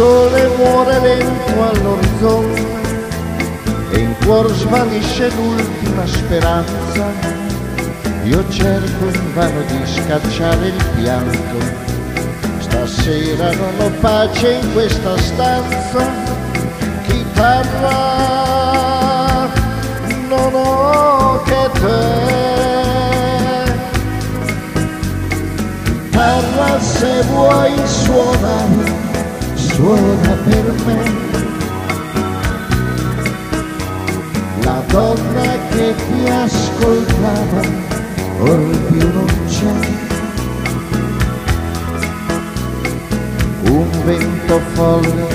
sole muore lento all'orizzonte e in cuor svanisce l'ultima speranza. Io cerco invano di scacciare il pianto. Stasera non ho pace in questa stanza. Chitarra, non ho che te. Chitarra se vuoi suonare, suona per me. La donna che ti ascoltava or più non c'è. Un vento folle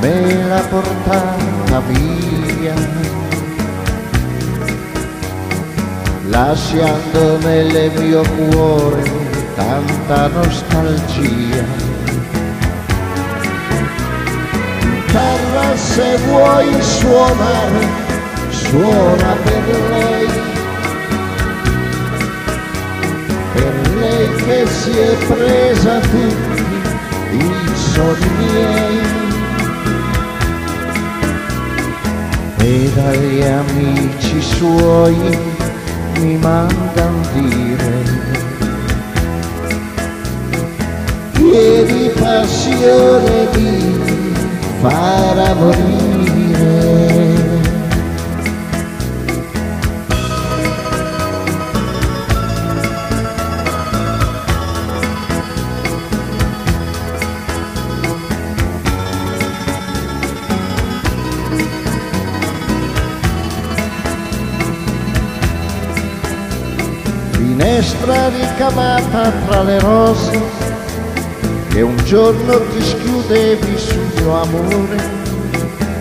me l'ha portata via, lasciando nel mio cuore tanta nostalgia. Chitarra se vuoi suonare, suona per lei. Che si è presa tutti i sogni miei. E dagli amici suoi mi mandan dire di passione mi farà morire finestra ricamata tra le rose che un giorno ti schiudevi sul mio amore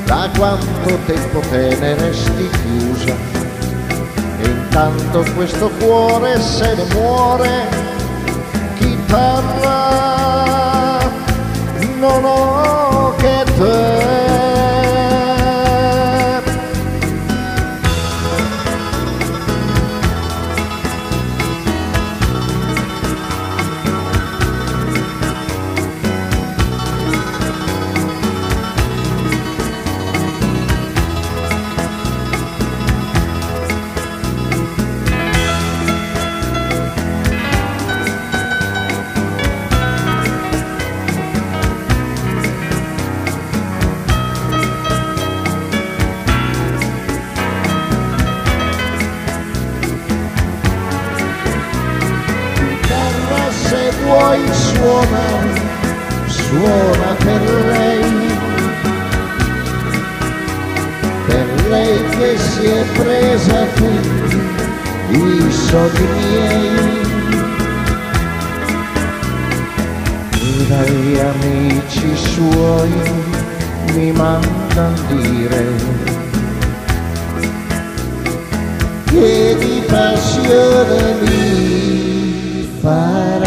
da quanto tempo te ne resti chiusa. E intanto questo cuore se ne muore chitarra suona, suona per lei, per lei che si è presa tutti i soldi miei. Dagli amici suoi mi mandan dire che di passione mi fa